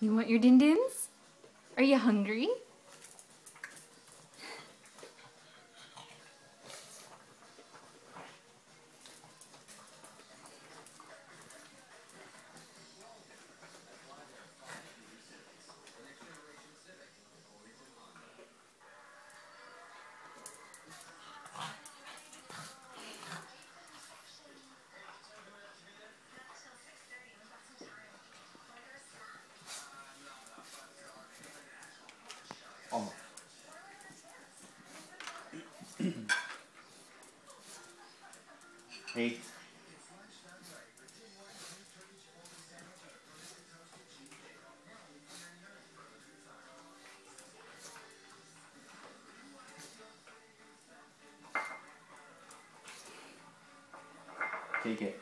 You want your din dins? Are you hungry? 哦。嘿。听见。